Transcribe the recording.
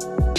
Bye.